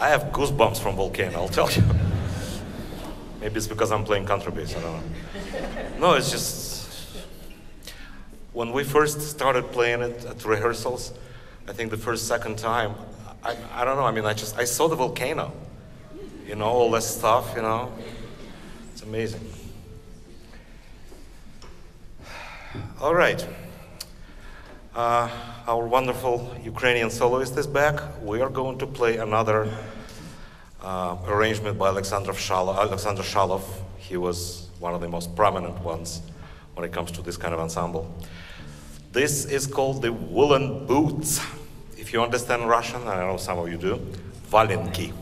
I have goosebumps from Volcano, I'll tell you. Maybe it's because I'm playing contrabass, I don't know. No, it's just. When we first started playing it at rehearsals, I think the first, second time, I, I don't know, I mean, I just, I saw the volcano. You know, all that stuff, you know. It's amazing. All right. Uh, our wonderful Ukrainian soloist is back. We are going to play another uh, arrangement by Alexander Shalov. Alexander Shalov. He was one of the most prominent ones when it comes to this kind of ensemble. This is called the Woolen Boots. If you understand Russian, I know some of you do, Valenki.